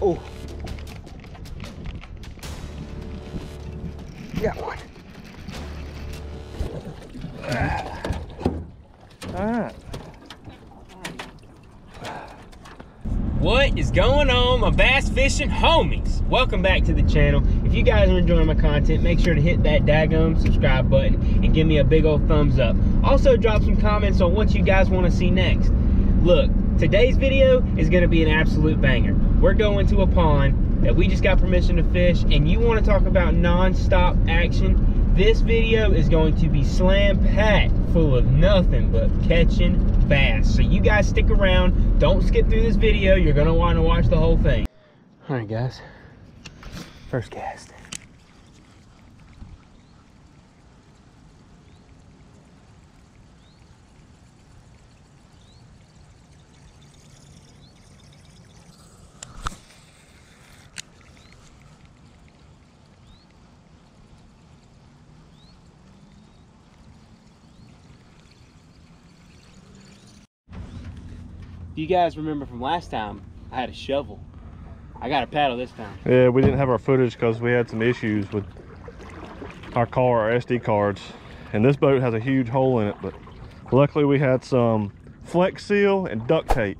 Oh. Got one. All right. What is going on, my bass fishing homies? Welcome back to the channel. If you guys are enjoying my content, make sure to hit that daggum subscribe button and give me a big old thumbs up. Also, drop some comments on what you guys want to see next. Look, today's video is going to be an absolute banger. We're going to a pond that we just got permission to fish, and you want to talk about non-stop action, this video is going to be slam packed full of nothing but catching bass. So you guys stick around. Don't skip through this video. You're going to want to watch the whole thing. All right, guys. First cast. You guys remember from last time, I had a shovel. I got a paddle this time. Yeah, we didn't have our footage because we had some issues with our car, our SD cards. And this boat has a huge hole in it, but luckily we had some flex seal and duct tape.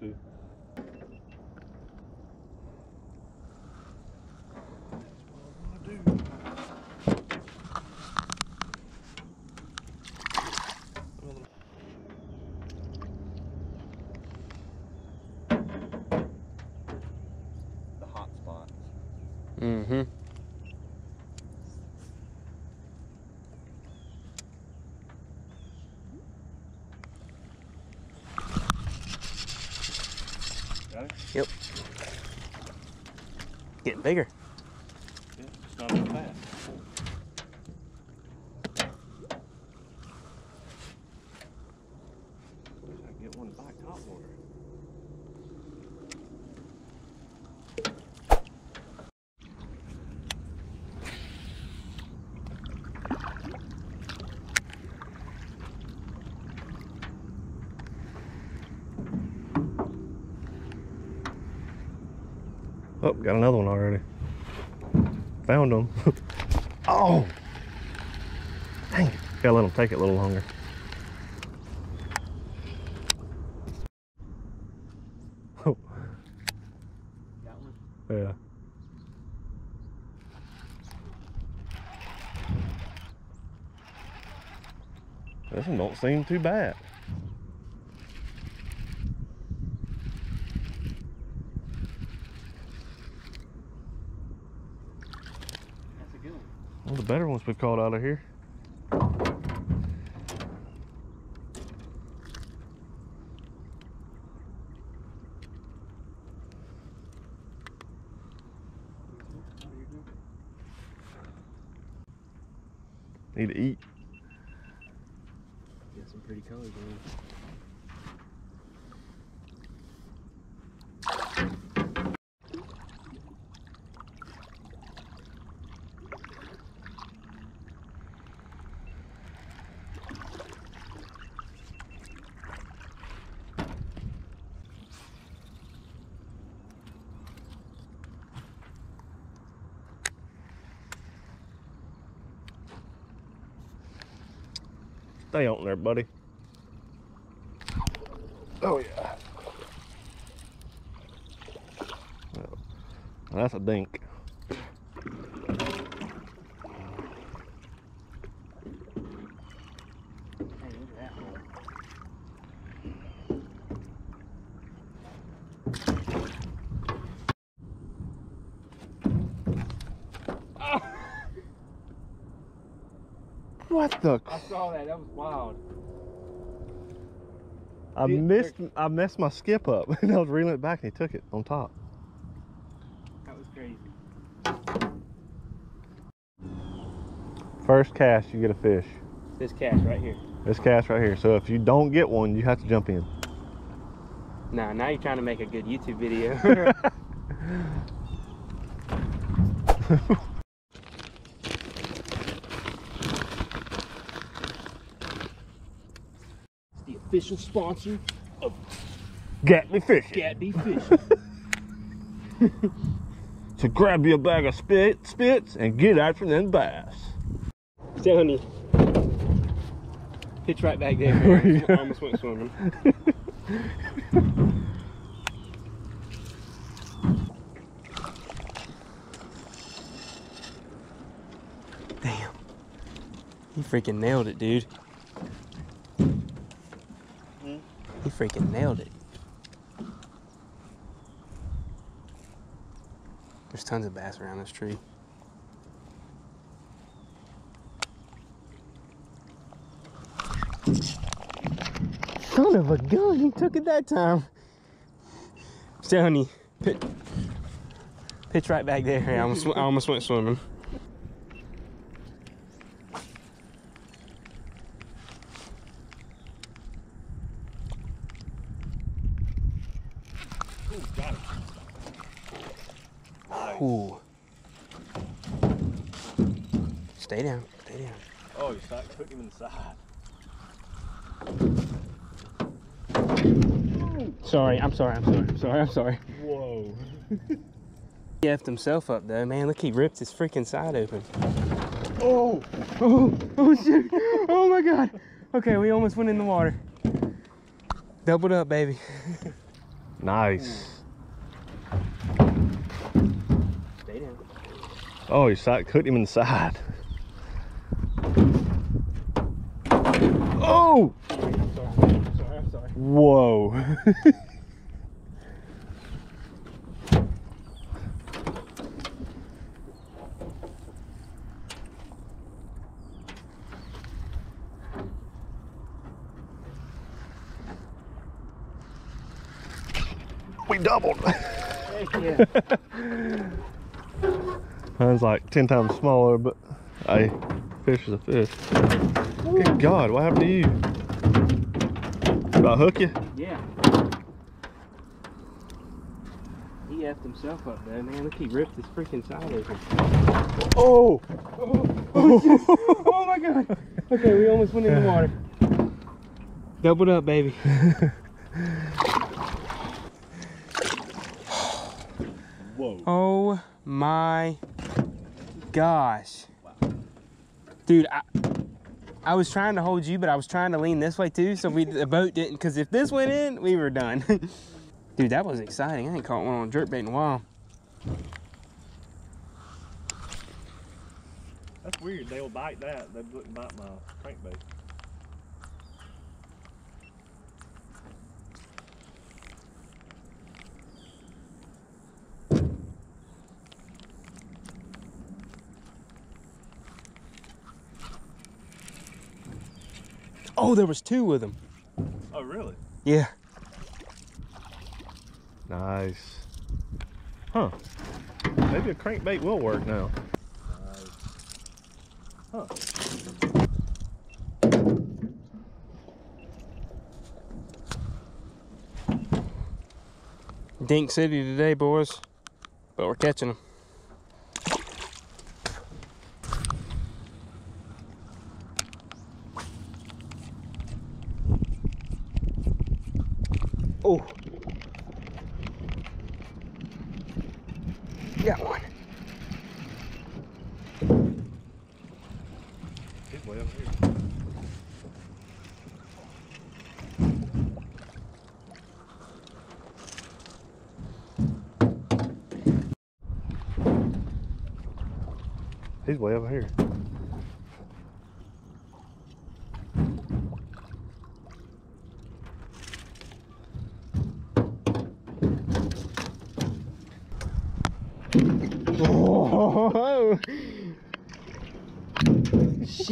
too. The hot spots. Mm-hmm. Got it? Yep. Getting bigger. Yeah, it's not that bad. Wish I could get one back top water. Oh, got another one already. Found them. oh! Dang it. Gotta let them take it a little longer. Oh, Got one? yeah. This one don't seem too bad. That's a good one. One of the better ones we've caught out of here. Need to eat. Got some pretty colors on Stay on there, buddy. Oh, yeah. Well, that's a dink. What the? I saw that. That was wild. I Dude, missed. I messed my skip up, and I was reeling it back, and he took it on top. That was crazy. First cast, you get a fish. This cast right here. This cast right here. So if you don't get one, you have to jump in. Nah, now you're trying to make a good YouTube video. official sponsor of Get me fishing. Gatby Fishing. So grab your bag of spit, spits and get out from them bass. telling you. Pitch right back there. man. I almost went swimming. Damn. You freaking nailed it, dude. You freaking nailed it. There's tons of bass around this tree. Son of a gun, he took it that time. Stoney, pitch, pitch right back there. I almost, I almost went swimming. Ooh. Stay down, stay down. Oh, you start putting him inside. Sorry, I'm sorry, I'm sorry, I'm sorry, I'm sorry. Whoa. He effed himself up though, man. Look, he ripped his freaking side open. Oh. Oh, oh shit. Oh my god. Okay, we almost went in the water. Doubled up, baby. Nice. Stay down. Oh, you start cutting him inside. Oh. Sorry, I'm sorry, I'm sorry. Whoa. we doubled. Heck. Mine's like 10 times smaller, but hey, fish is a fish. Good God, what happened to you? Did I hook you? yeah. He effed himself up though, man. Look, he ripped his freaking side open. Oh! Oh, oh, oh, oh my god. Okay, we almost went in the water. Doubled up, baby. Whoa. Oh my gosh. Dude, I, I was trying to hold you, but I was trying to lean this way too, so we the boat didn't. Because if this went in, we were done. Dude, that was exciting. I ain't caught one on jerkbait in a while. That's weird. They'll bite that. They wouldn't bite my crankbait. Oh, there was two with them. Oh, really? Yeah. Nice. Huh. Maybe a crankbait will work now. Huh. Dink City today, boys. But we're catching them. Oh. Got one. Good way up here. He's way over here.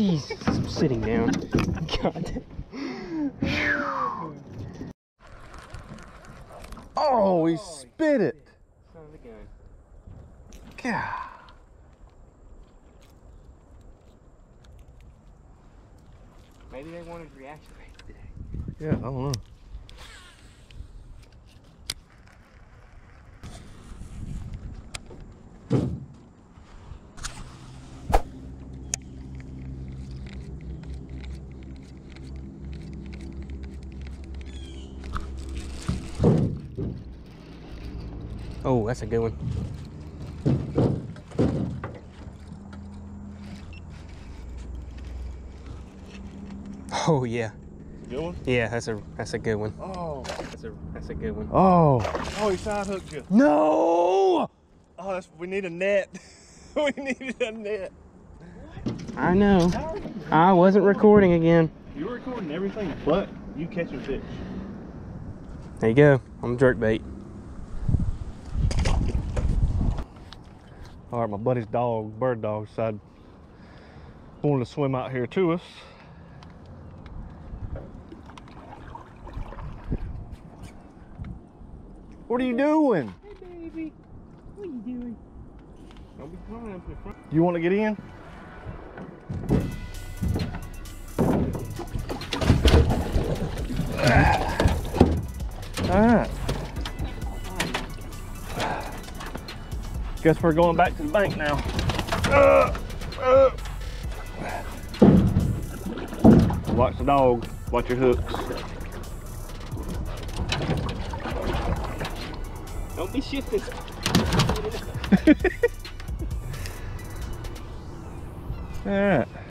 I'm sitting down. God. Oh, he spit it. Son of a gun. God. Maybe they wanted reaction rate today. Yeah, I don't know. Oh, that's a good one. Oh yeah, Good one? yeah. That's a that's a good one. Oh. That's a that's a good one. Oh. Oh, he side hooked you. No, Oh, that's, we need a net. we needed a net. I know. I wasn't recording again. You were recording everything but you catching fish. There you go. I'm jerk bait. All right, my buddy's dog, bird dog, decided wanted to swim out here to us. What are you doing? Hey baby, what are you doing? Don't be coming up in front. You want to get in? All right. Guess we're going back to the bank now. Uh, uh. Watch the dog. Watch your hooks. Don't be shifting. All right.